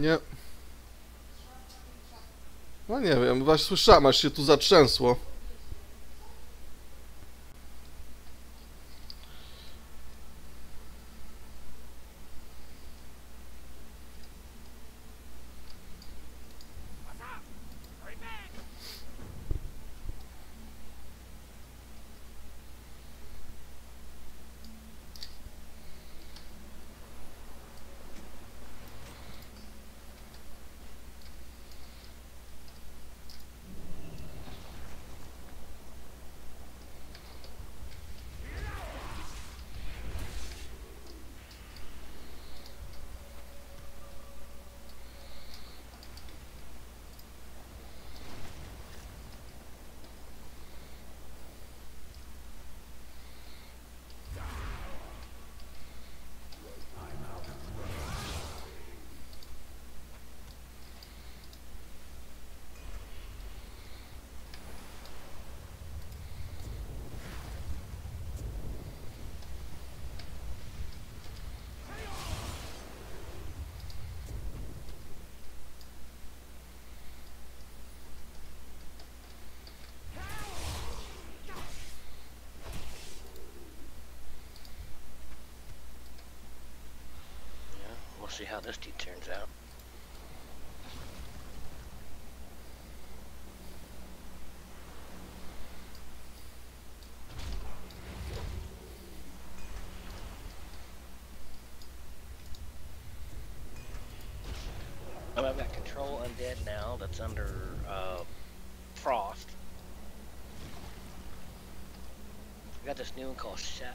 Nie. No nie wiem, właśnie słyszałem, aż się tu zatrzęsło. See how this dude turns out. Oh, I've got Control Undead now that's under uh, Frost. I got this new one called Shat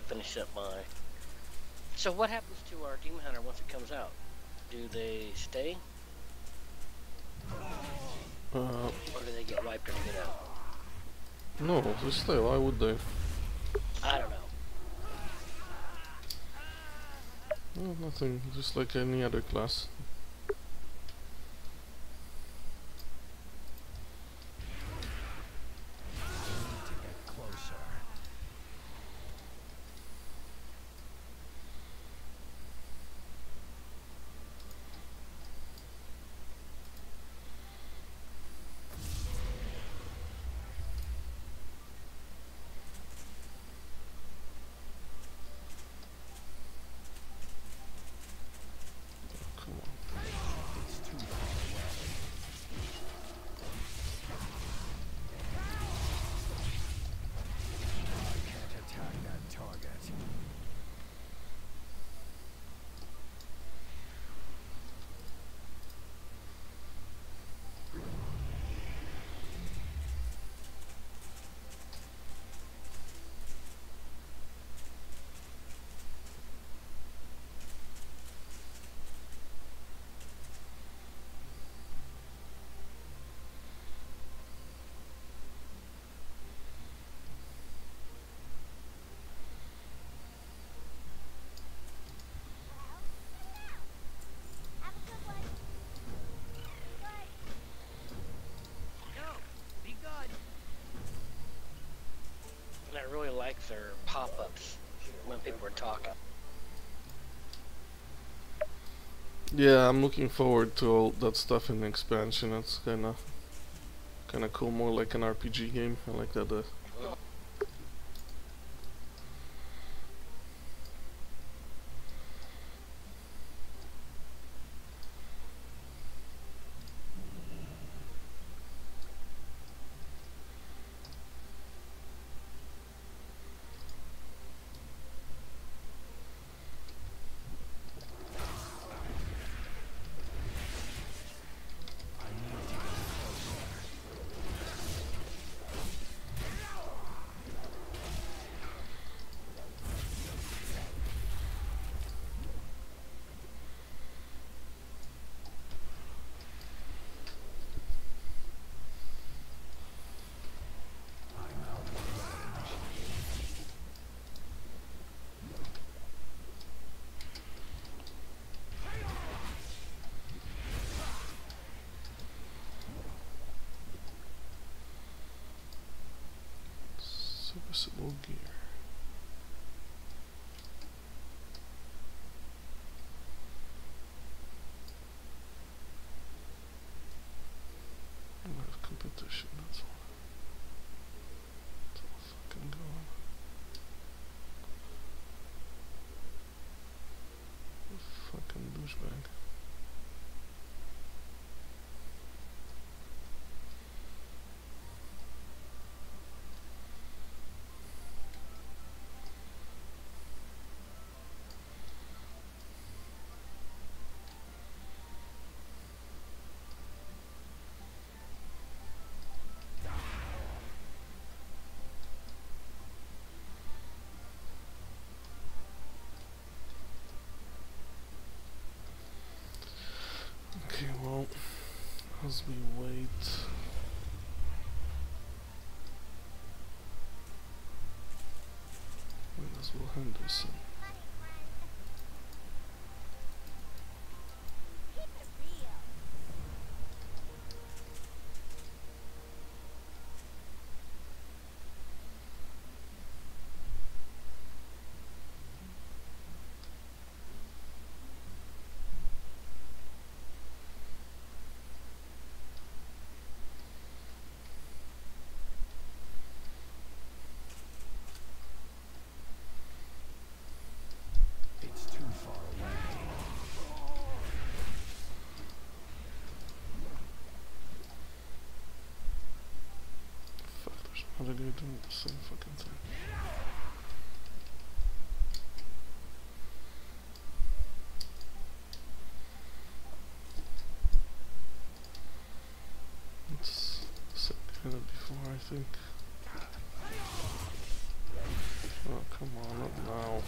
Wraithwalk. finish up my. So what happens to our demon hunter once it comes out? Do they stay, Uh, or do they get wiped or get out? no, they stay. Why would they? I don't know. No, nothing. Just like any other class. to get closer. Come on. It's too far away. I can't attack that target. And Their pop-ups when people are talking. Yeah, I'm looking forward to all that stuff in the expansion. It's kind of, kind of cool. More like an RPG game. I like that. Uh, serviceable gear. Competition. That's all. That's all fucking going. Fucking douchebag. Okay, well, as we wait. Might as well Henderson. It's too far away. There's another guy doing the same fucking thing. Same kind of before, I think. Oh, Come on, not now.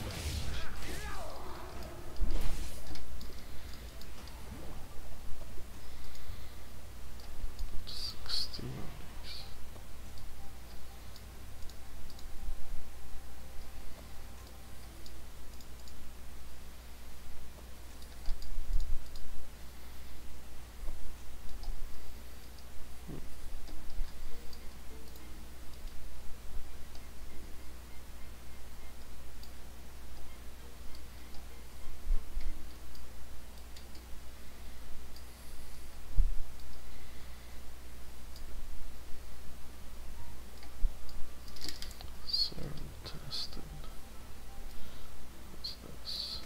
Sixteen of these. Serum tested. What's this?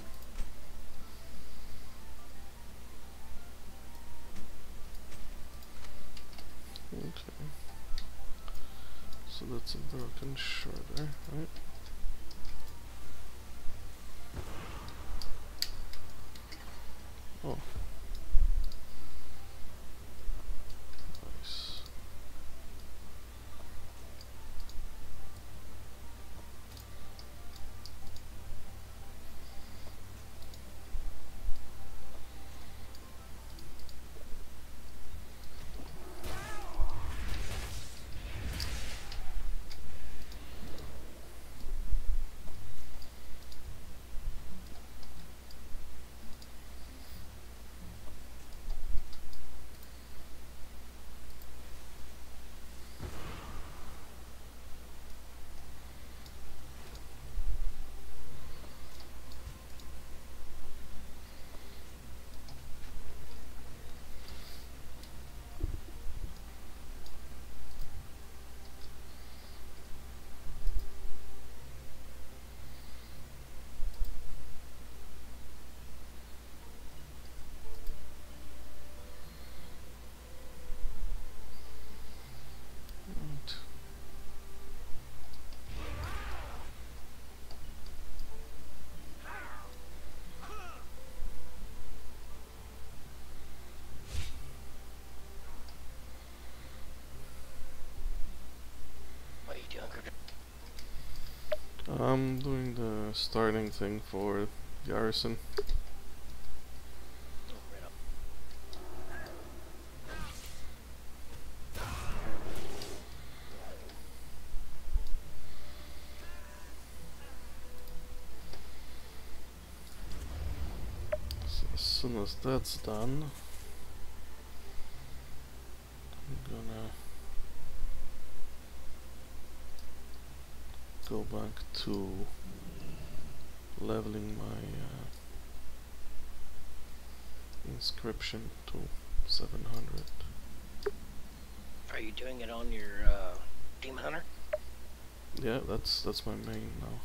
Okay. So that's a broken shredder, right? Oh. Nice. Right. What are you doing, Cryptor? I'm doing the starting thing for Garrison. So as soon as that's done, I'm gonna go back to leveling my uh, inscription to 700. Are you doing it on your uh, Demon Hunter? Yeah, that's that's my main now.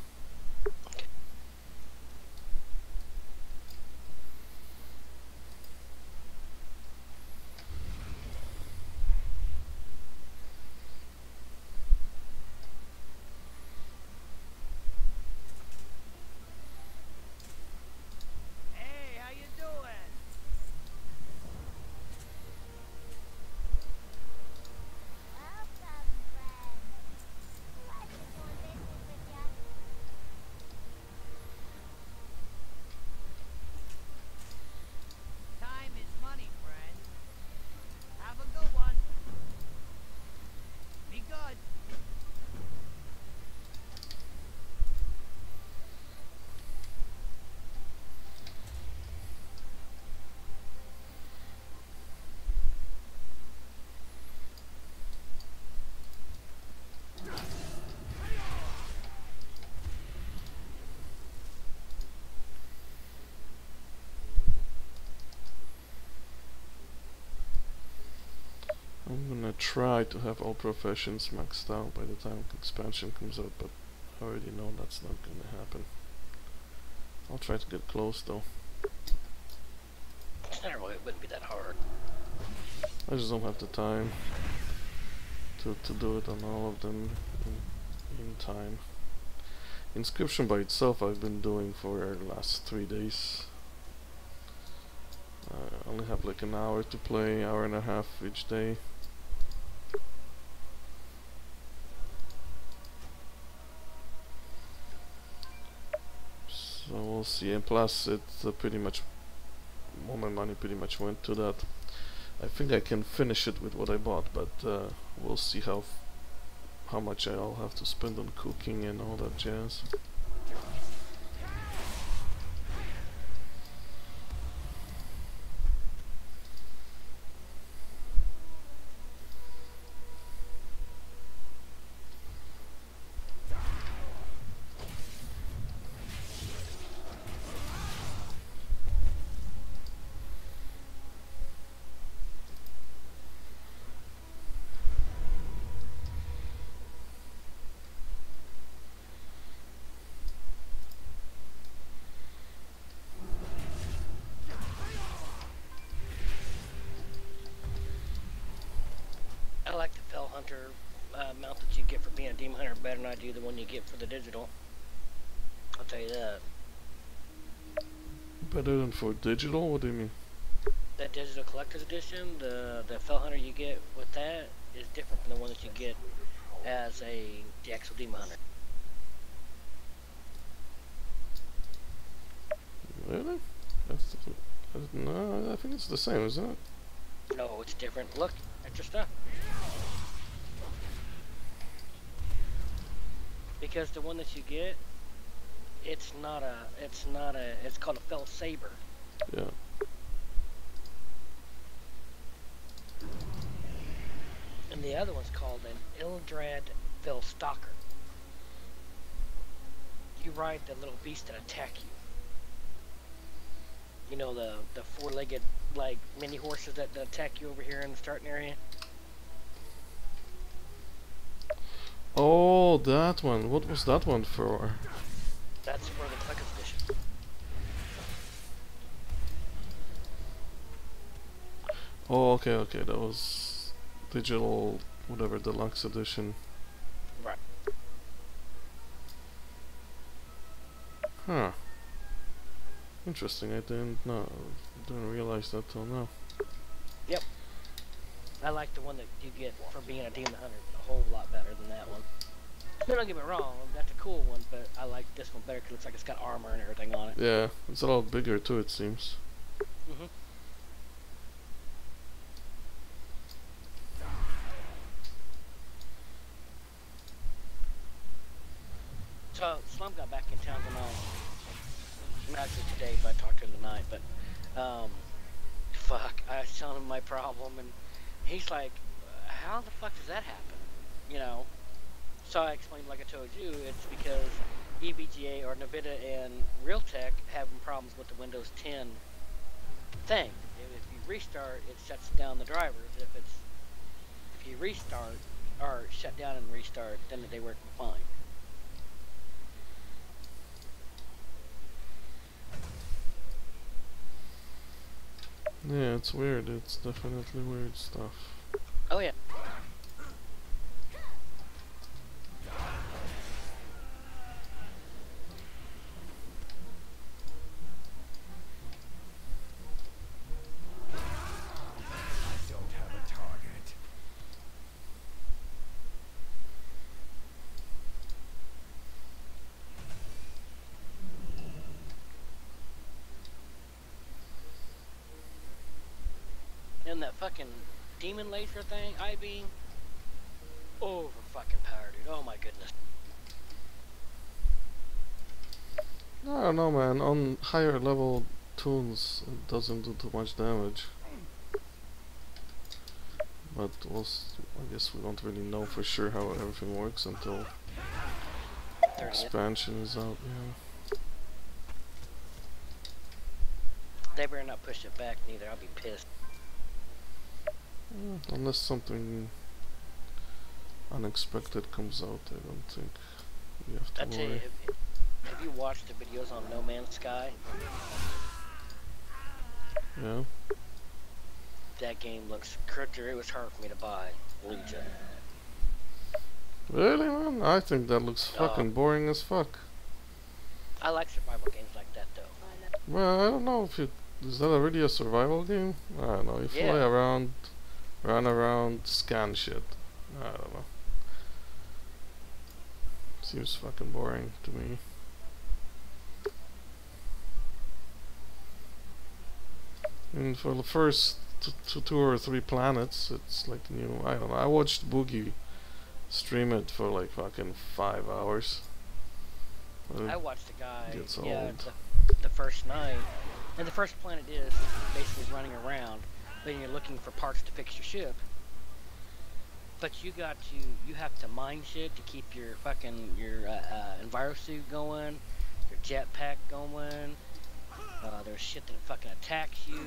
Hey, how you doing? Welcome, friend. Glad to go visit with ya. Time is money, friend. Have a good one. Be good. I'm gonna try to have all professions maxed out by the time expansion comes out, but I already know that's not gonna happen. I'll try to get close though. Well, it wouldn't be that hard. I just don't have the time to to do it on all of them in, in time. Inscription by itself I've been doing for the last three days. I only have like an hour to play, hour and a half each day. We'll see. And plus, it's uh, pretty much all my money pretty much went to that. I think I can finish it with what I bought, but uh, we'll see how how much I'll have to spend on cooking and all that jazz. I like the Fell Hunter uh, mount that you get for being a Demon Hunter better than I do the one you get for the digital. I'll tell you that. Better than for digital? What do you mean? That digital collector's edition, the the Fell Hunter you get with that is different from the one that you get as a the actual Demon Hunter. Really? That's, that's, no, I think it's the same, isn't it? No, it's different. Look at your stuff. Because the one that you get, it's not a, it's not a, it's called a Felsaber. Yeah. And the other one's called an Ildrad Fell Stalker. You ride the little beast that attack you. You know the the four-legged like mini horses that, that attack you over here in the starting area. Oh, that one. What was that one for? That's for the collector's edition. Oh, okay, okay. That was digital, whatever, deluxe edition. Right. Huh. Interesting. I didn't know. Didn't realize that till now. I like the one that you get for being a demon hunter a whole lot better than that one. No, don't get me wrong, that's a cool one, but I like this one better because it looks like it's got armor and everything on it. Yeah, it's a lot bigger too. It seems. hmm So Slum got back in town tonight. Not actually today, but I talked to him tonight. But um, fuck, I was telling him my problem, and he's like, "How the fuck does that happen?" You know. So I explained, like I told you, it's because EVGA or Nvidia and Realtek having problems with the Windows 10 thing. If you restart, it shuts down the drivers. If it's if you restart or shut down and restart, then they work fine. Yeah, it's weird. It's definitely weird stuff. Oh yeah. I don't have a target. And that fucking demon laser thing, Eye Beam, over fucking power, dude. Oh my goodness. I don't know, man. On higher level tunes, it doesn't do too much damage. But we'll s- I guess we don't really know for sure how everything works until 30th. expansion is out. Yeah. They better not push it back neither. I'll be pissed. Unless something unexpected comes out, I don't think we have to I tell you, worry. have, have you watched the videos on No Man's Sky? Yeah. That game looks crypter. It was hard for me to buy Legion. Really, man? I think that looks Uh, fucking boring as fuck. I like survival games like that though. Well, I don't know if it is that really a survival game. I don't know. You fly Yeah. around, Run around, scan shit. I don't know. Seems fucking boring to me. And for the first two or three planets, it's like new. I don't know. I watched Boogie stream it for like fucking five hours. Uh, I watched a guy. Gets yeah, old. The, the first night, and the first planet is basically running around then you're looking for parts to fix your ship. But you got to, you have to mine shit to keep your fucking your uh, uh, enviro suit going, your jetpack going. Uh, there's shit that fucking attacks you.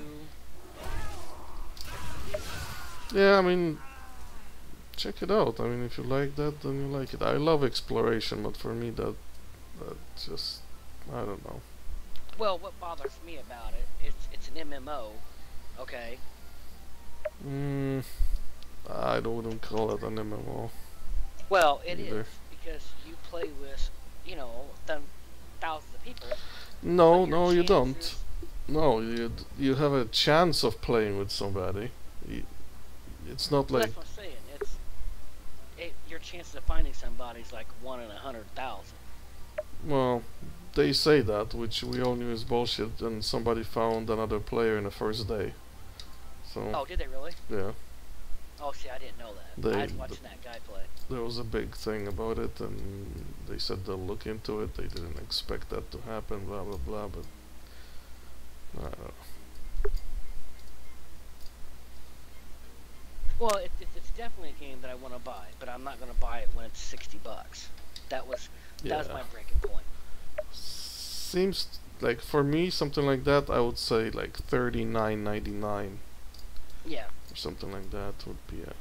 Yeah, I mean, check it out. I mean, if you like that, then you like it. I love exploration, but for me, that that just I don't know. Well, what bothers me about it, it's it's an MMO, okay. Mm, I don't wouldn't call it an MMO. Well, it is Either. because you play with, you know, th- thousands of people. No, no, you don't. No, you d- you have a chance of playing with somebody. It's not Well, like that's what I'm saying. It's it, your chances of finding somebody is like one in a hundred thousand. well, they say that, which we all knew is bullshit, and somebody found another player in the first day. So Oh, did they really? yeah, Oh, see, I didn't know that. They- I was watching that guy play. there was a big thing about it, and they said they'll look into it. They didn't expect that to happen, blah blah blah. But I don't know. Well, it, it, it's definitely a game that I want to buy, but I'm not going to buy it when it's sixty bucks. That was that was my breaking point. Seems like for me something like that. I would say like thirty nine ninety nine Yeah. or something like that would be a.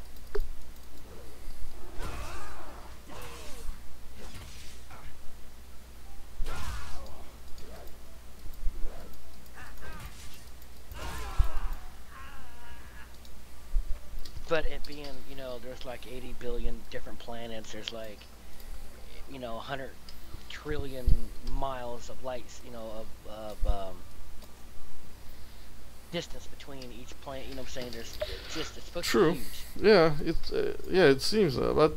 But it being, you know, there's like 80 billion different planets. There's like, you know, 100 trillion miles of lights, you know, of, of um, distance between each planet. You know what I'm saying? There's just, it's supposed True. to be huge. Yeah, it uh, yeah it seems uh, but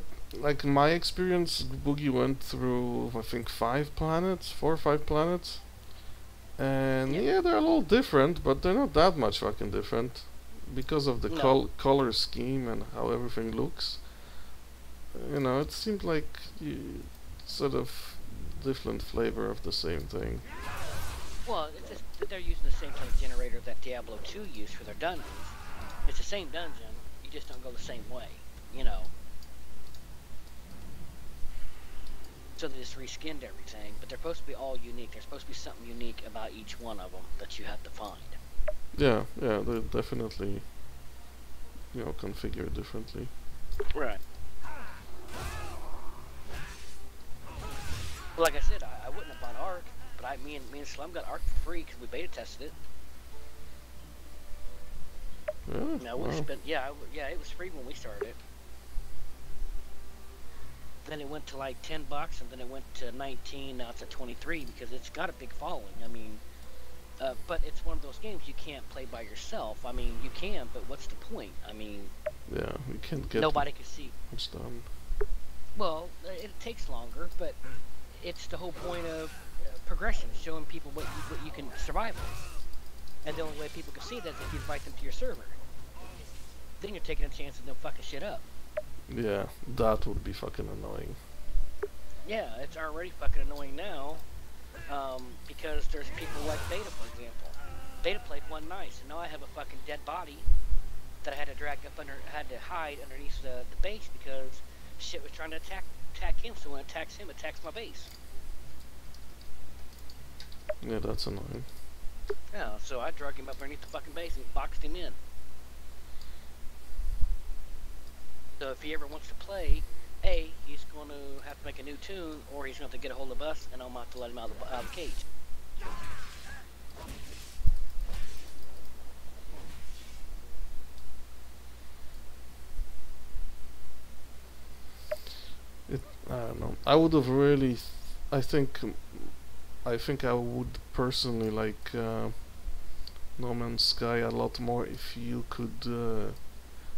like in my experience, Boogie went through I think five planets, four or five planets, and Yeah. yeah, they're a little different, but they're not that much fucking different because of the No. col- color scheme and how everything looks. You know, it seemed like you, sort of different flavor of the same thing. Well, it's just they're using the same type of generator that Diablo 2 used for their dungeons. It's the same dungeon, you just don't go the same way, you know. So they just reskinned everything, but they're supposed to be all unique. There's supposed to be something unique about each one of them that you have to find. Yeah, yeah, they're definitely you know configured differently. Right. Like I said, I, I wouldn't have bought Ark, but I, me and me and Slum got Ark for free because we beta tested it. Yeah, No, we wow. spent yeah, yeah, it was free when we started. it. Then it went to like ten bucks, and then it went to nineteen. Now it's at twenty three because it's got a big following. I mean, uh, but it's one of those games you can't play by yourself. I mean, you can, but what's the point? I mean, yeah, we can't get nobody can see. much done. Well, it takes longer, but it's the whole point of progression, showing people what you, what you can survive with. And the only way people can see that is if you invite them to your server. Then you're taking a chance of them fucking shit up. Yeah, that would be fucking annoying. Yeah, it's already fucking annoying now, um, because there's people like Beta, for example. Beta played one night, and now I have a fucking dead body that I had to drag up under, had to hide underneath the, the base because shit was trying to attack attack him. So when it attacks him, it attacks my base. Yeah, that's annoying. Yeah, so I drug him up underneath the fucking base and boxed him in. So if he ever wants to play, A, he's going to have to make a new tune, or he's going to have to get a hold of us, and I'm going to have to let him out of the, out of the cage. It, I don't know. I would have really, I think, I think I would personally like uh, No Man's Sky a lot more if you could uh,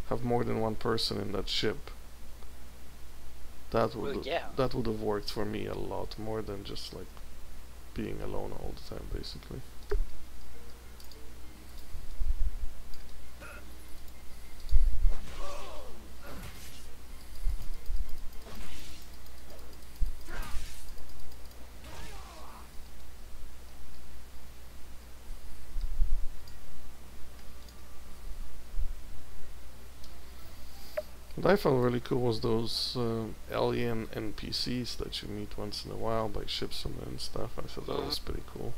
have more than one person in that ship. That would Well, yeah. that would have worked for me a lot more than just like being alone all the time, basically. I found really cool was those uh, alien NPCs that you meet once in a while by ships and, and stuff. I thought that was pretty cool.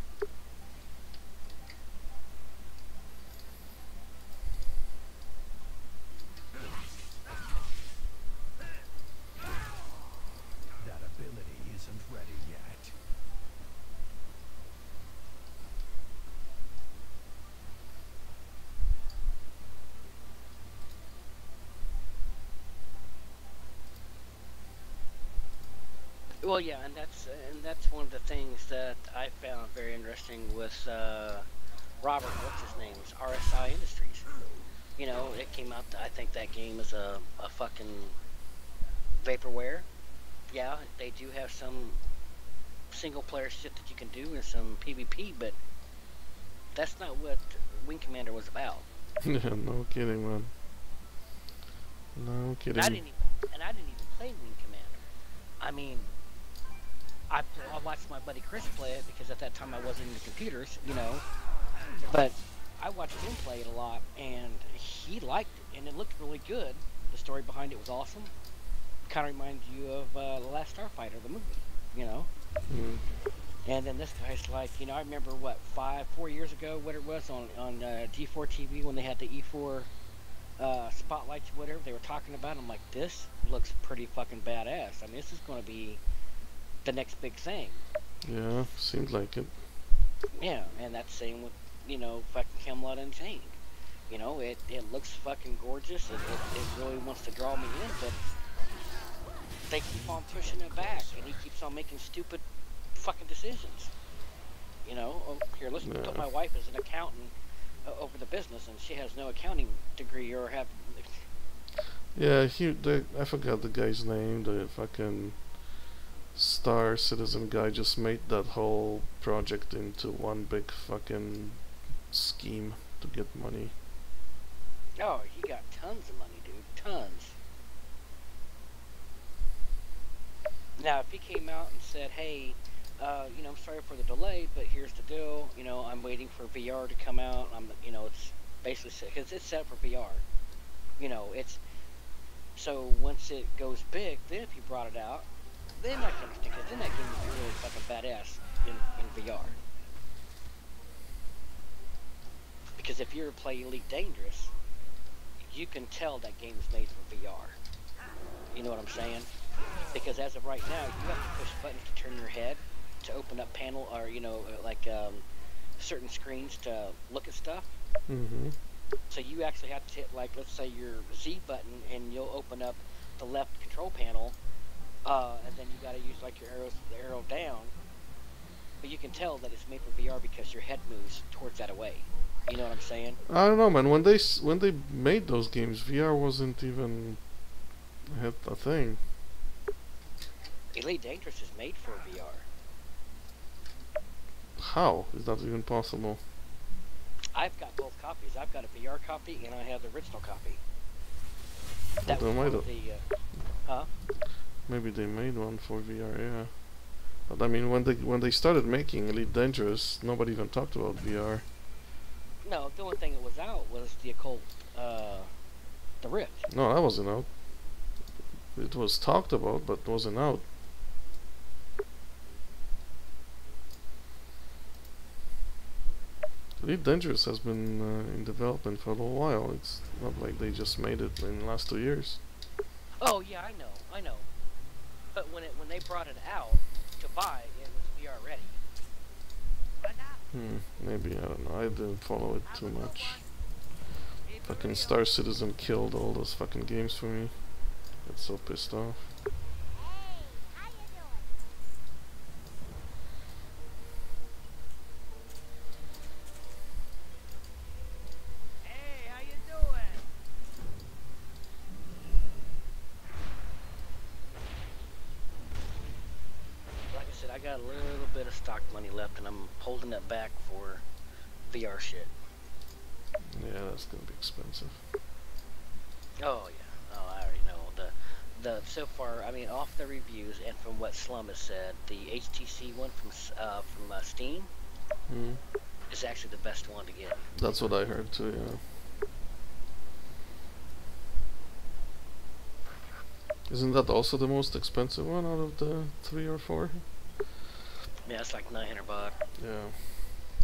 That ability isn't ready yet. Well, yeah, and that's and that's one of the things that I found very interesting with uh, Robert. What's his name? It's RSI Industries. You know, it came out. I think that game is a a fucking vaporware. Yeah, they do have some single player shit that you can do and some PvP, but that's not what Wing Commander was about. yeah, no kidding, man. No kidding. And I kidding. didn't even and I didn't even play Wing Commander. I mean, I I watched my buddy Chris play it because at that time I wasn't into computers, you know. But I watched him play it a lot, and he liked it, and it looked really good. The story behind it was awesome. Kind of reminds you of uh, the Last Starfighter, the movie, you know. Mm. And then this guy's like, you know, I remember what five, four years ago, what it was on on uh, G4 TV when they had the E4 uh, spotlights, whatever they were talking about. I'm like, this looks pretty fucking badass. I mean, this is going to be the next big thing. Yeah, seems like it. Yeah, and that's same with you know fucking Camelot Unchained. You know, it it looks fucking gorgeous. It, it, it really wants to draw me in, but they keep on pushing it back, and he keeps on making stupid fucking decisions. You know, oh, here, listen. Yeah. My wife is an accountant uh, over the business, and she has no accounting degree or have. Yeah, he. The, I forgot the guy's name. The fucking Star Citizen guy just made that whole project into one big fucking scheme to get money. Oh, he got tons of money, dude. Tons. Now, if he came out and said, "Hey, uh, you know, I'm sorry for the delay, but here's the deal. You know, I'm waiting for VR to come out. I'm, you know, it's basically because it's set for VR. You know, it's so once it goes big, then if you brought it out, then I can understand because then that game would be really fucking badass in, in VR. Because if you're play Elite Dangerous, you can tell that game is made for VR. You know what I'm saying? Because as of right now, you have to push buttons to turn your head to open up panel or you know uh, like um, certain screens to look at stuff. Mm-hmm. So you actually have to hit like let's say your Z button and you'll open up the left control panel, uh, and then you got to use like your arrows the arrow down. But you can tell that it's made for VR because your head moves towards that away. You know what I'm saying? I don't know, man. When they when they made those games, VR wasn't even had a thing. Elite Dangerous is made for VR. How is that even possible? I've got both copies. I've got a VR copy and I have the original copy. That Well, was the. Uh, huh? Maybe they made one for VR, yeah. But I mean, when they when they started making Elite Dangerous, nobody even talked about VR. No, the only thing that was out was the Oculus, uh, the Rift. No, that wasn't out. It was talked about, but wasn't out. Elite Dangerous has been uh, in development for a little while. It's not like they just made it in the last two years. Oh yeah, I know, I know. But when it when they brought it out to buy, it was VR ready. But now, Hmm, maybe, I don't know. I didn't follow it too much. one. Keep it Fucking. Star Citizen killed all those fucking games for me. Got so pissed off. Hey, how you doing? Hey, how you doing? Like I said, I got a little bit of stock money left, and I'm holding it back for VR shit. Yeah, that's gonna be expensive. Oh yeah, oh I already know the the so far. I mean, off the reviews and from what Slum has said, the HTC one from uh, from uh, Steam Hmm. is actually the best one to get. That's what I heard too, yeah. Isn't that also the most expensive one out of the three or four? Yeah, it's like 900 bucks. Yeah.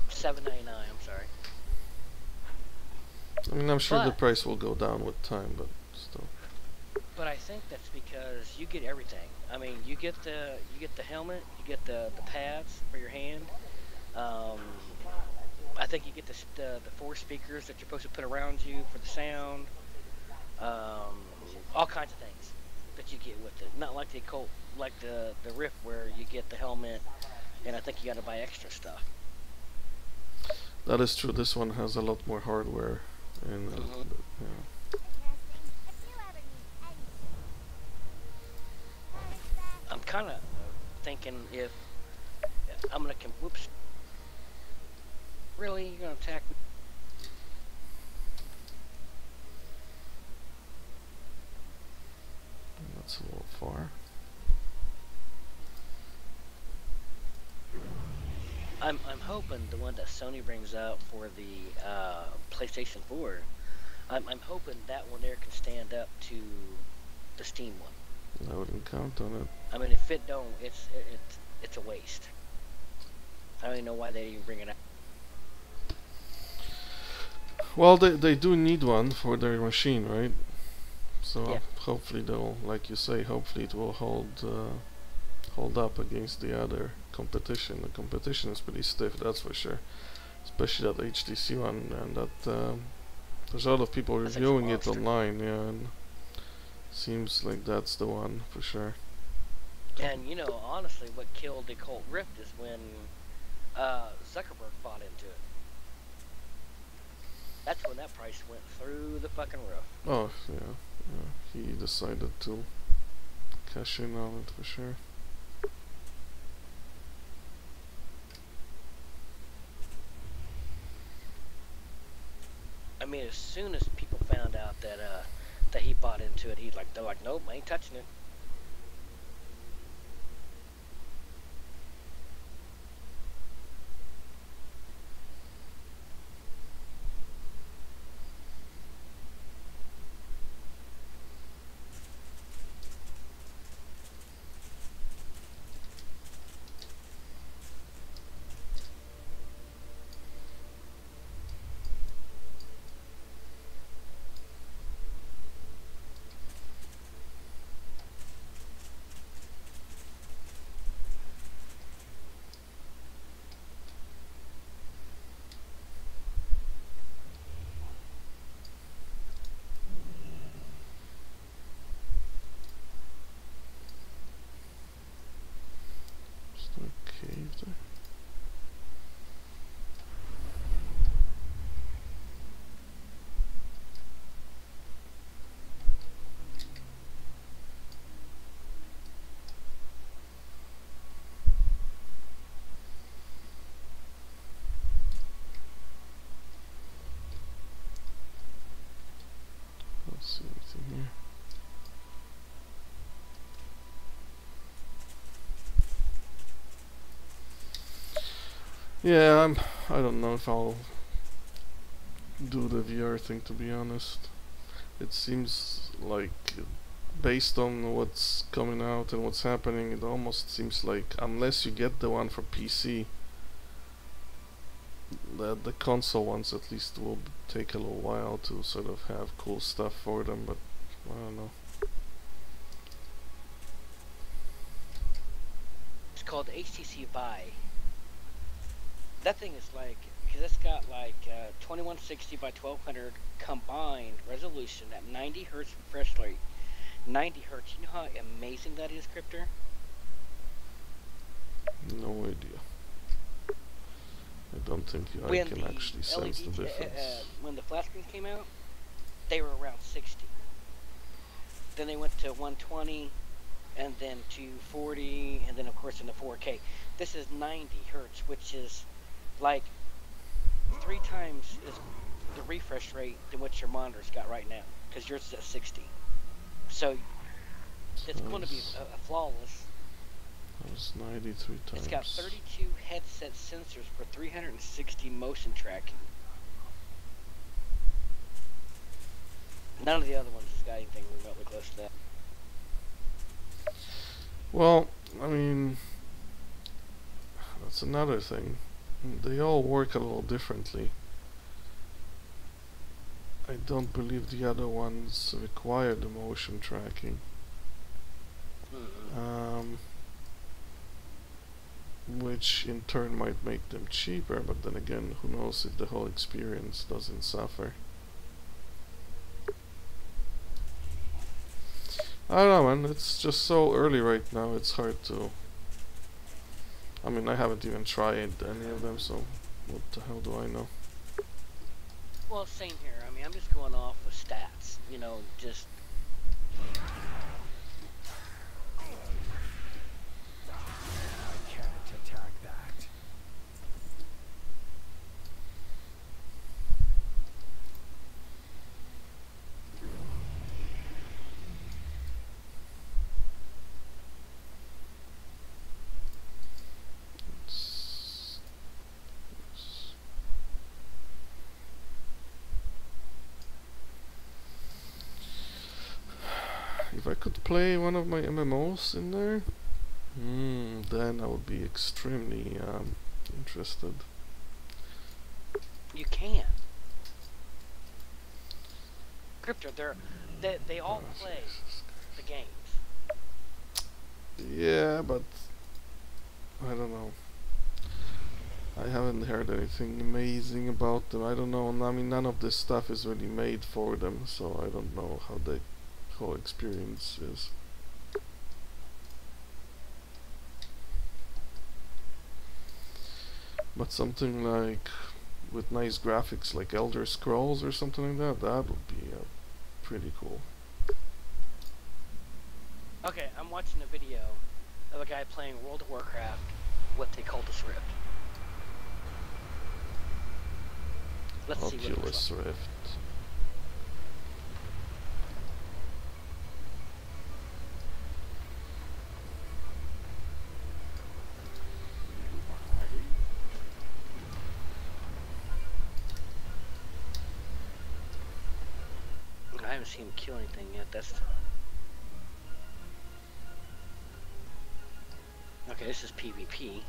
799. I'm sorry. I mean, I'm sure the price will go down with time, but. But I think that's because you get everything. I mean, you get the you get the helmet, you get the the pads for your hand. Um, I think you get the, the the four speakers that you're supposed to put around you for the sound. Um, all kinds of things that you get with it. Not like the Oculus, like the the Rift, where you get the helmet, and I think you got to buy extra stuff. That is true. This one has a lot more hardware, and uh, yeah. Kind of thinking if I'm gonna com- whoops. Really, you're gonna attack me? that's a little far. I'm I'm hoping the one that Sony brings out for the uh, PlayStation 4. I'm I'm hoping that one there can stand up to the Steam one. I wouldn't count on it. I mean, if it don't, it's it's it's a waste. I don't even know why they even bring it out. Well, they they do need one for their machine, right? So Yeah. hopefully they'll, like you say, hopefully it will hold uh, hold up against the other competition. The competition is pretty stiff, that's for sure. Especially that HTC one, and that um, there's a lot of people That's reviewing it online. Yeah, and seems like that's the one for sure. And you know, honestly, what killed the Oculus Rift is when uh, Zuckerberg bought into it. That's when that price went through the fucking roof. Oh yeah, yeah. He decided to cash in on it for sure. I mean, as soon as people found out that uh, that he bought into it, he's like, they're like, nope, I ain't touching it. Is there a cave there? Don't see anything here. Yeah, I'm, I don't know if I'll do the VR thing to be honest. It seems like, based on what's coming out and what's happening, it almost seems like unless you get the one for PC, the the console ones at least will take a little while to sort of have cool stuff for them. But I don't know. It's called HTC Vive. That thing is like, because it's got like uh, 2160 by 1200 combined resolution at 90 hertz refresh rate. 90 hertz. You know how amazing that is, Cryptor? No idea. I don't think you, I when can actually sense the LED, uh, difference. uh, when the flat screens came out, they were around 60. Then they went to 120, and then to 40, and then of course in the 4K. This is 90 hertz, which is like three times is the refresh rate than what your monitor's got right now, because yours is at 60. So it's going to be a, a flawless. That was 93 times. It's got 32 headset sensors for 360 motion tracking. None of the other ones has got anything remotely close to that. Well, I mean, that's another thing. They all work a little differently. I don't believe the other ones require the motion tracking. Um, which in turn might make them cheaper, but then again, who knows if the whole experience doesn't suffer. I don't know, man. It's just so early right now. It's hard to. I mean, I haven't even tried any of them, so what the hell do I know? Well, same here. I mean, I'm just going off of stats. You know, just I can't attack that. It's, it's- If I could play one of my MMOs in there, hmm, then I would be extremely um, interested. you can. Cryptor, they're they they all Oh, play Jesus the games. Yeah, but I don't know. I haven't heard anything amazing about them. I don't know. I mean, none of this stuff is really made for them, so I don't know how the whole experience is. But something like with nice graphics, like Elder Scrolls or something like that, that would be uh, pretty cool. Okay, I'm watching a video of a guy playing World of Warcraft with the Oculus Rift. Let's see what Oculus. Rift. I haven't seen him kill anything yet. That's okay. This is PvP.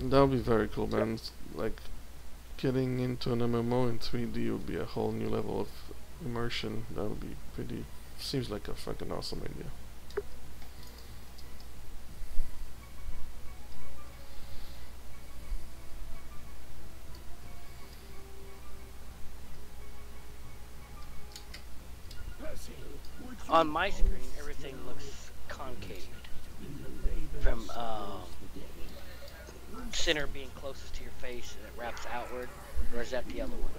That would be very cool, man. Like getting into an MMO in 3D would be a whole new level of immersion. That would be pretty. Seems like a fucking awesome idea. On my screen, everything looks concave. From um, center being closest to your face and it wraps outward, or is that the other one?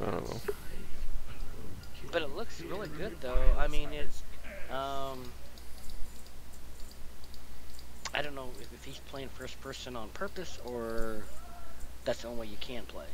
I don't know. But it looks really good though. I mean, it's um, I don't know if, if he's playing first person on purpose or that's the only way you can play.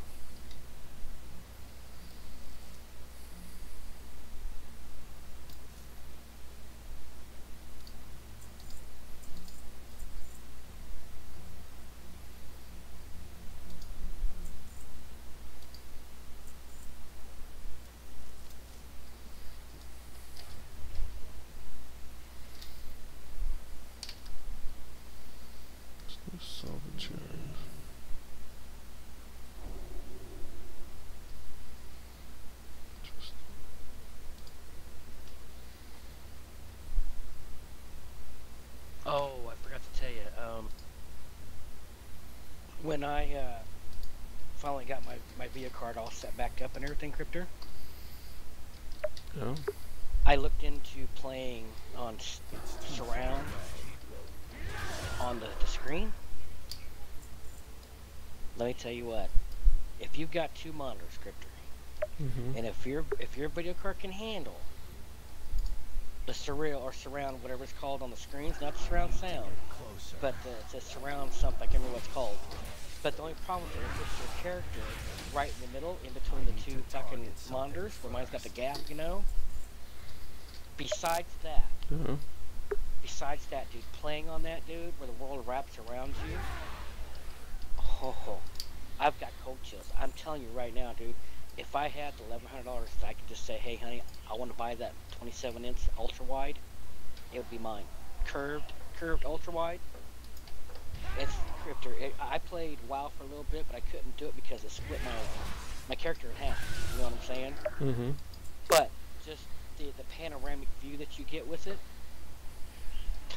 There's no salvage yard. Interesting. Oh, I forgot to tell you. Um, when I uh, finally got my my VIA card all set back up and everything, Cryptor, Yeah. I looked into playing on surround on the, the screen. Let me tell you what. If you've got two monitors, Cryptor, Mm-hmm. and if your if your video card can handle the surreal or surround whatever it's called on the screens, not the surround sound, but the, it's a surround something. I can't remember what it's called. But the only problem is it puts your character right in the middle, in between the two fucking monitors, where mine's got the gap, you know. Besides that, Yeah. besides that, dude, playing on that dude, where the world wraps around you. Oh, I've got cold chills. I'm telling you right now, dude. If I had the eleven hundred dollars, I could just say, "Hey, honey, I want to buy that twenty-seven inch ultra wide." It would be mine. Curved, curved ultra wide. It's Cryptor. It, I played WoW for a little bit, but I couldn't do it because it split my my character in half. You know what I'm saying? Mm-hmm. But just the the panoramic view that you get with it.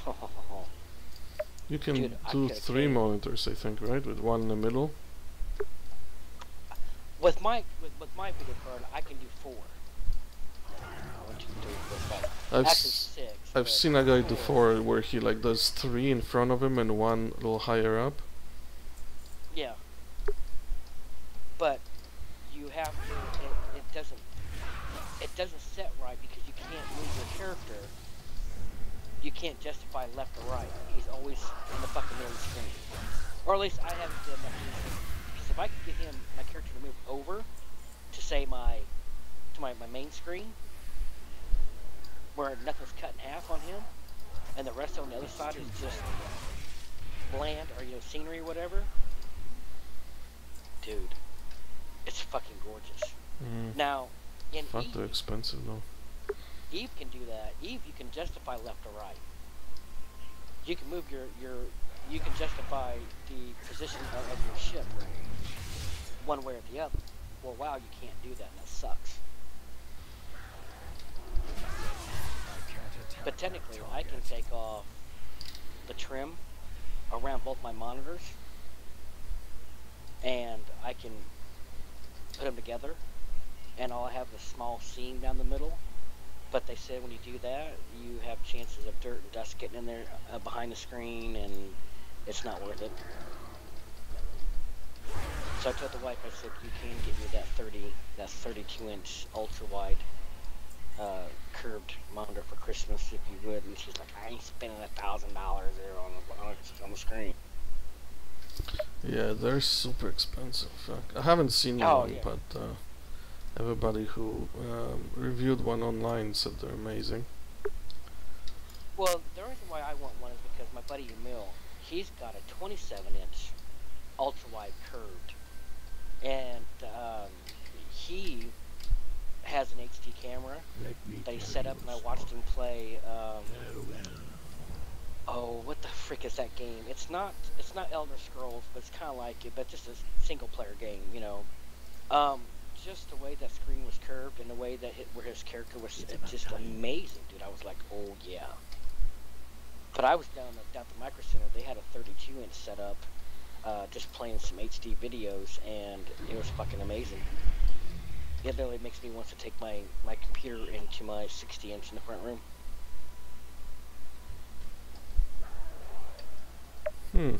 Oh, You can Dude, do three monitors, I think, right? With one in the middle. with my with, with my video card, I can do four. One, two, three, four, five. I've six. I've seen a guy do four. where he like does three in front of him and one a little higher up. Yeah. But you have to. It, it doesn't. It doesn't set right because you can't move your character. You can't justify left or right. He's always in the fucking middle of the screen. Or at least I haven't done that. Because if I could get him, my character to move over to say my my, my main screen, where nothing's cut in half on him, and the rest on the other side is just land or you know scenery or whatever. Dude, it's fucking gorgeous. Mm. Now, in Fuck, Eve, they're expensive though. Eve can do that. Eve, you can justify left or right. You can move your your. You can justify the position of, of your ship one way or the other. Well, WoW, you can't do that, and that sucks. But technically, I can take off the trim around both my monitors, and I can put them together, and I'll have the small seam down the middle. But they said when you do that, you have chances of dirt and dust getting in there uh, behind the screen, and it's not worth it. So I told the wife, I said, you can get me that 30, that 32 inch ultra wide uh, curved monitor for Christmas if you would. And she's like, I ain't spending a thousand dollars there on the, on the screen. Yeah, they're super expensive. I haven't seen Oh, one, yeah. but uh, everybody who um, reviewed one online said they're amazing. Well, the reason why I want one is because my buddy Emil, he's got a 27 inch ultra wide curved, and um, he has an HD camera Let me that he set up, and I watched him play. Um, oh, what the frick is that game? It's not it's not Elder Scrolls, but it's kind of like it, but just a single player game, you know. Um, just the way that screen was curved and the way that hit, where his character was It's just amazing, dude. I was like, oh yeah. But I was down at, down at the Micro Center. They had a 32 inch setup, uh, just playing some HD videos, and it was fucking amazing. It literally makes me want to take my my computer into my 60 inch in the front room. Hmm.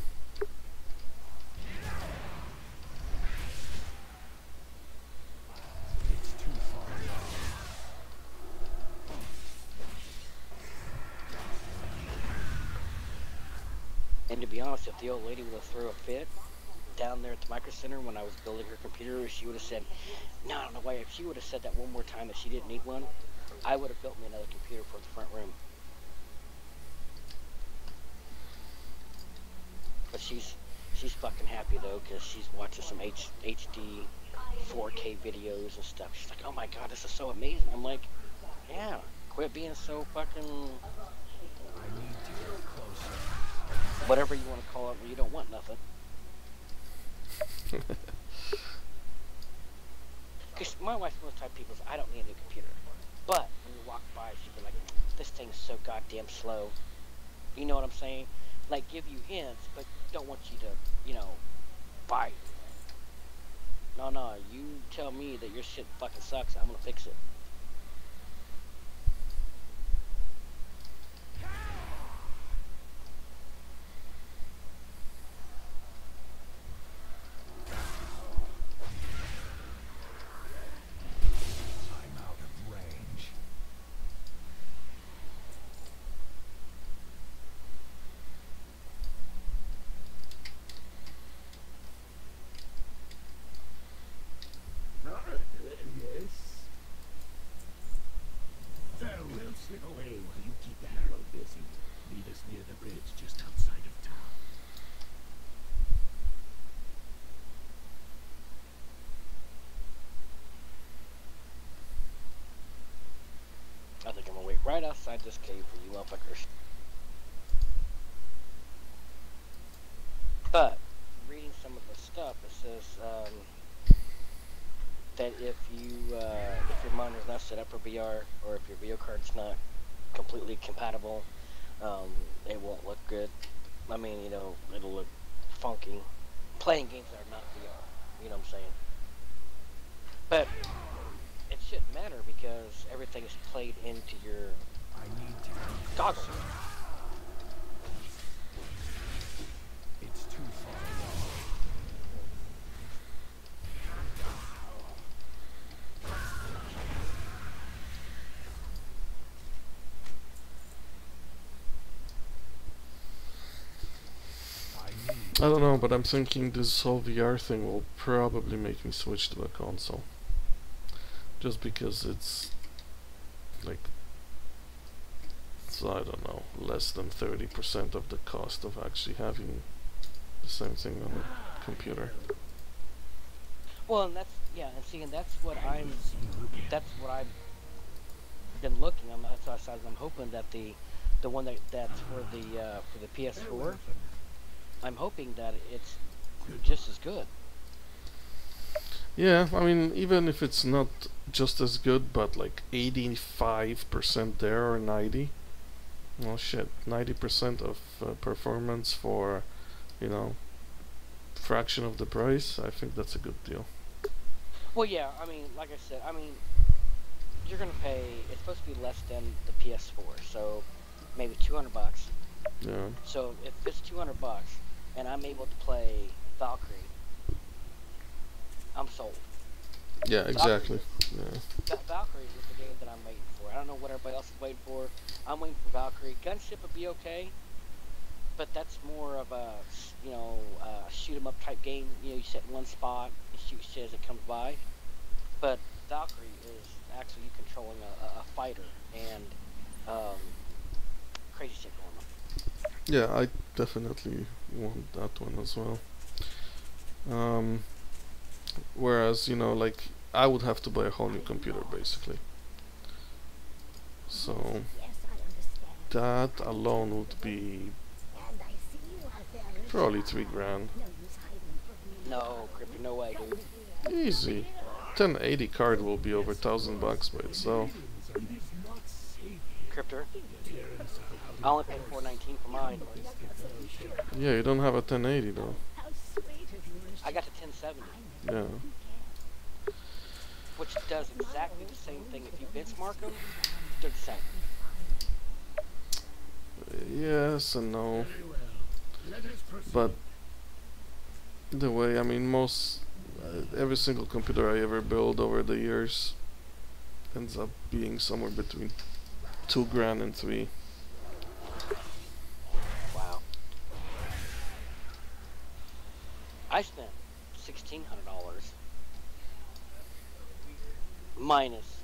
It's too far now. And to be honest, if the old lady would have threw a fit down there at the Micro Center when I was building her computer, she would have said, "No, I don't know why." If she would have said that one more time that she didn't need one, I would have built me another computer for the front room. But she's she's fucking happy though because she's watching some H, HD 4K videos and stuff. She's like, "Oh my god, this is so amazing!" I'm like, "Yeah, quit being so fucking whatever you want to call it you don't want nothing." Because my wife's one of type people says, I don't need a new computer. But when you walk by, she'd be like, this thing's so goddamn slow. You know what I'm saying? Like, give you hints, but don't want you to, you know, buy it. No, no, you tell me that your shit fucking sucks, I'm gonna fix it. I'm out of range. Yes. Uh, we'll slip away while you keep the Harrow busy. Meet us near the bridge just outside of town. Right outside this cave for you motherfuckers. But reading some of the stuff, it says um, that if you uh, if your monitor's not set up for VR or if your video card's not completely compatible, um, it won't look good. I mean, you know, it'll look funky. Playing games that are not VR, you know what I'm saying? But shouldn't matter because everything is played into your I need to. goggles. It's too far. I don't know, but I'm thinking this whole VR thing will probably make me switch to a console. Just because it's like I don't know, less than 30% of the cost of actually having the same thing on a computer. Well, and that's yeah, and see, and that's what I'm. That's what I've been looking. I'm that's said I'm hoping that the the one that that's for the uh, for the PS4. I'm hoping that it's just as good. Yeah, I mean, even if it's not just as good, but like 85% there or 90, well, shit, 90% of uh, performance for, you know, fraction of the price, I think that's a good deal. Well, yeah, I mean, like I said, I mean, you're gonna pay. It's supposed to be less than the PS4, so maybe 200 bucks. Yeah, So if it's 200 bucks and I'm able to play Valkyrie, I'm sold. yeah, exactly. Yeah, Valkyrie is the game that I'm waiting for. I don't know what everybody else is waiting for. I'm waiting for Valkyrie. Gunship would be okay, but that's more of a you know uh, shoot 'em up type game. You know, you sit in one spot and shoot shit as it comes by. But Valkyrie is actually you controlling a, a, a fighter and um, crazy shit going on. yeah, I definitely want that one as well. Um, whereas, you know, like, I would have to buy a whole new computer, basically. So, Yes, I understand. that alone would be And I see you out there. in probably three grand. No hiding. No, way, dude. Easy. 1080 card will be over thousand bucks by itself. Cryptor. I only paid 419 for mine. Yeah, you don't have a 1080 though. How sweet of you. I got the 1070, no. Which does exactly the same thing. If you benchmark them, they're the same. Yes and no. But the way, I mean, most, uh, every single computer I ever build over the years ends up being somewhere between two grand and three. Wow. I spent 1600 minus.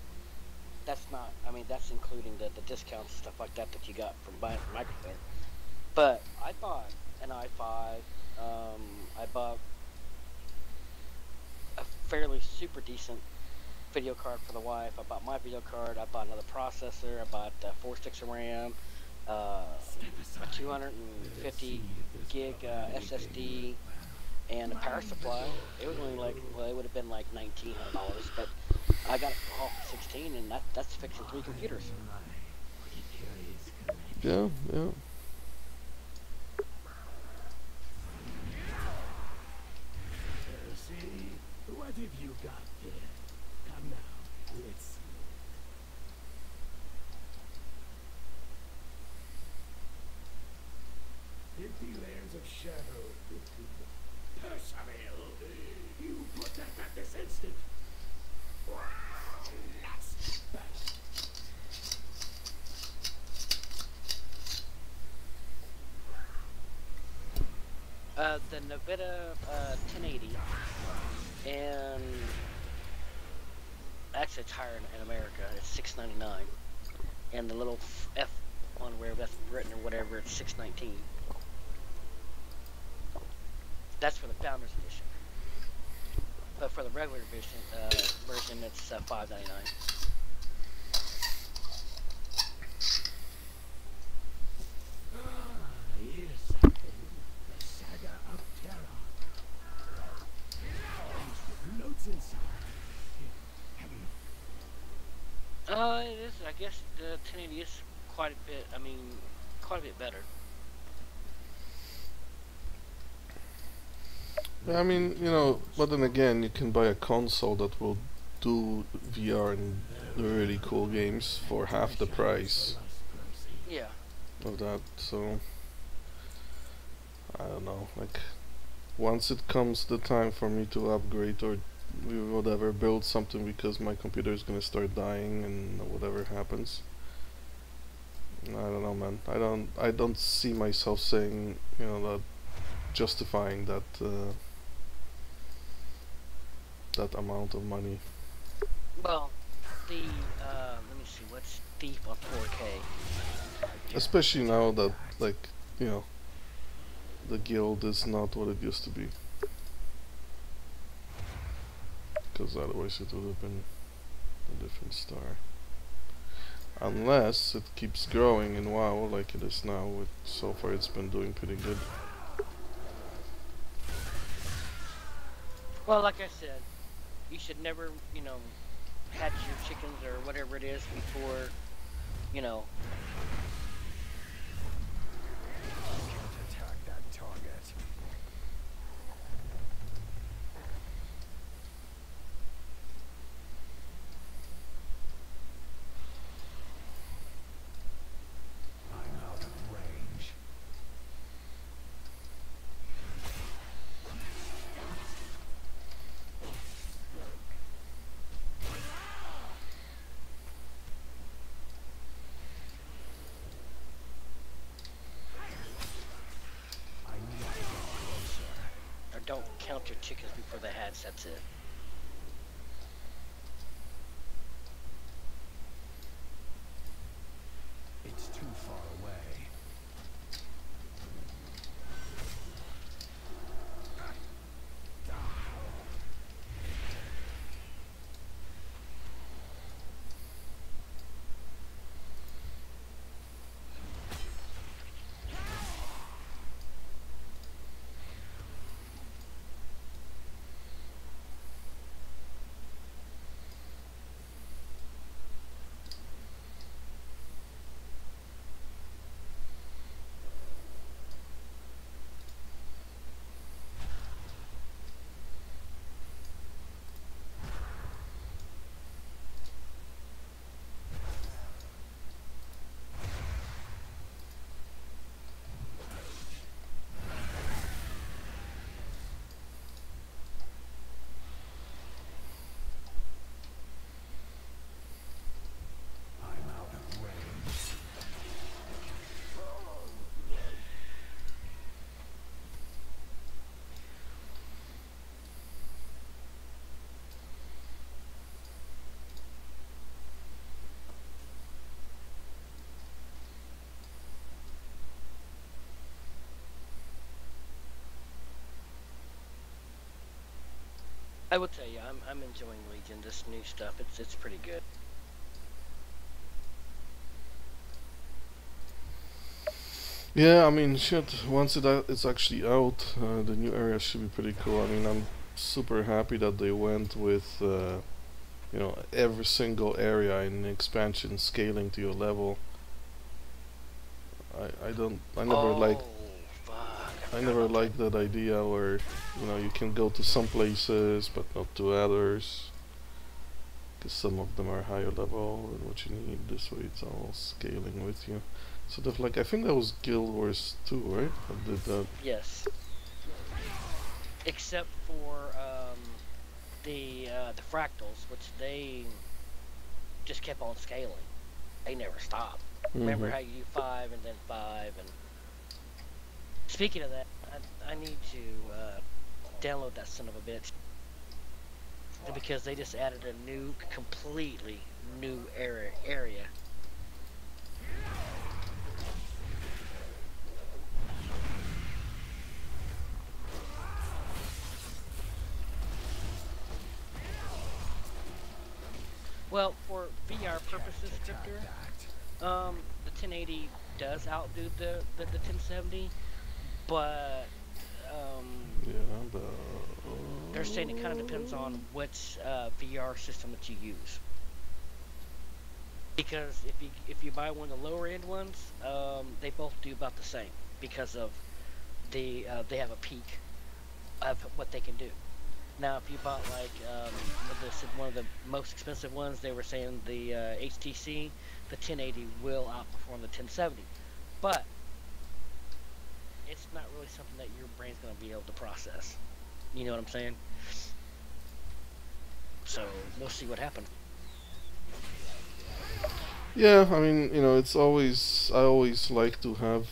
That's not. I mean, that's including the, the discounts and stuff like that that you got from buying from Micro Center. But I bought an i5. Um, I bought a fairly super decent video card for the wife. I bought my video card. I bought another processor. I bought uh, four sticks of RAM. Uh, a 250 gig uh, SSD and a power supply. It was only like well, it would have been like nineteen hundred dollars, but I got for sixteen, and that that's fixing three computers. Yeah, yeah. See, what have you got there? Come now, let's see. Fifty layers of shadow. Percival, you put that back this instant. Nasty bastard. The Nvidia uh, 1080, and actually it's higher in, in America. It's 699, and the little F on where that's written or whatever, it's 619. That's for the Founders Edition. But for the regular version, uh, version it's uh, 599. 1080 is quite a bit. I mean, quite a bit better. Yeah, I mean, you know, but then again, you can buy a console that will do VR and really cool games for half the price Yeah. of that. So I don't know. Like once it comes the time for me to upgrade or whatever, build something because my computer is gonna start dying and whatever happens. I don't know, man. I don't. I don't see myself saying, you know, that justifying that uh, that amount of money. Well, the uh, let me see, what's Thief on 4K? Especially now that, like, you know, the guild is not what it used to be. Because otherwise it would have been a different star. Unless it keeps growing in WoW like it is now. With so far, it's been doing pretty good. Well, like I said, you should never, you know, hatch your chickens or whatever it is before, you know. Attack that target. I'm out of range. I need to get closer. Or don't count your chickens before the hatch. That's it. It's too far away. I'm out of range. I will tell you, I'm I'm enjoying Legion. This new stuff, it's it's pretty good. Yeah, I mean, shit. Once it out, it's actually out, uh, the new area should be pretty cool. I mean, I'm super happy that they went with, uh, you know, every single area in the expansion scaling to your level. I I don't. I never oh, liked. I never liked that idea where, you know, you can go to some places but not to others. Because some of them are higher level than what you need. This way, it's all scaling with you. Sort of like I think that was Guild Wars 2, right? That did that. Yes. Except for um, the uh, the fractals, which they just kept on scaling. They never stopped. Remember Mhm. how you do five and then five and. Speaking of that, I, I need to uh, download that son of a bitch because they just added a new, completely new area. Area. Well, for VR purposes, Victor, um, the 1080 does outdo the the, the 1070, but um, Yeah, but they're saying it kind of depends on which uh, VR system that you use. Because if you if you buy one of the lower end ones, um, they both do about the same because of the uh, they have a peak of what they can do. Now, if you bought like um, this one of the most expensive ones, they were saying the uh, HTC, the 1080 will outperform the 1070, but it's not really something that your brain's going to be able to process. You know what I'm saying? So we'll see what happens. Yeah, I mean, you know, it's always I always like to have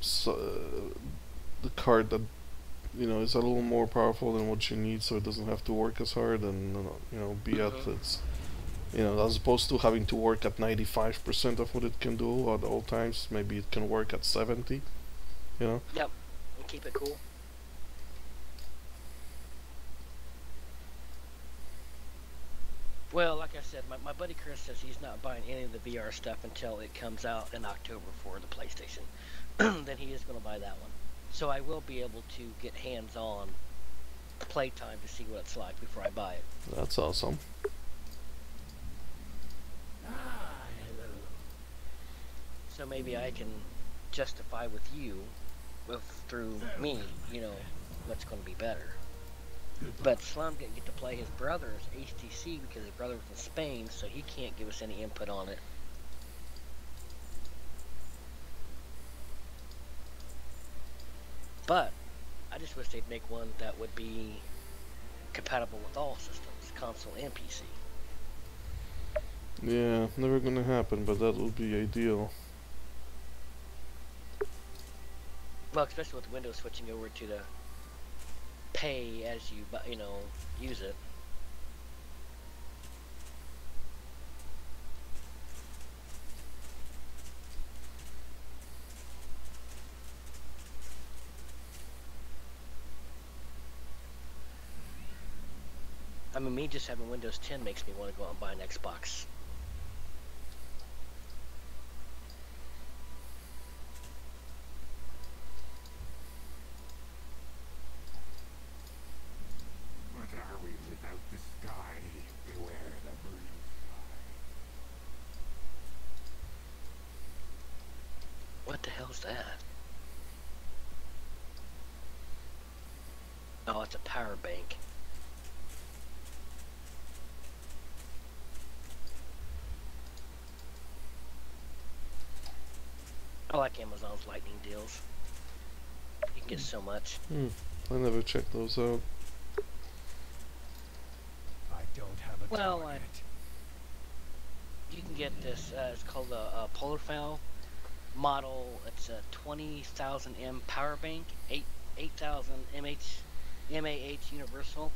s uh, the card that you know is a little more powerful than what you need, so it doesn't have to work as hard and uh, you know be at Mhm. its you know as opposed to having to work at ninety five percent of what it can do at all times. Maybe it can work at seventy. You know. Yep. And keep it cool. Well, like I said, my, my buddy Chris says he's not buying any of the VR stuff until it comes out in October for the PlayStation. then he is going to buy that one. So I will be able to get hands on playtime to see what it's like before I buy it. That's awesome. Ah, hello. So maybe I can justify with you, through me, you know, what's going to be better. But Slum didn't get to play his brother's HTC because his brother was in Spain, so he can't give us any input on it. But I just wish they'd make one that would be compatible with all systems, console and PC. Yeah, never gonna happen, but that would be ideal. Well, especially with Windows switching over to the pay as you you know use it. I mean, me just having Windows 10 makes me want to go out and buy an Xbox. What are we without the sky? Beware the blue sky. What the hell's that? Oh, it's a power bank. I like Amazon's lightning deals. You can get so much. Hmm. I never checked those out. I don't have a Well, I- target. You can get this. Uh, it's called a, a Polar Fowl model. It's a 20,000 M power bank, eight 8,000 mAh MAH universal.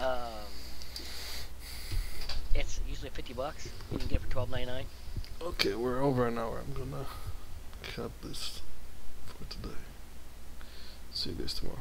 Um, it's usually 50 bucks. You can get it for 12.99. Okay, we're over an hour. I'm gonna cut this for today. See you guys tomorrow.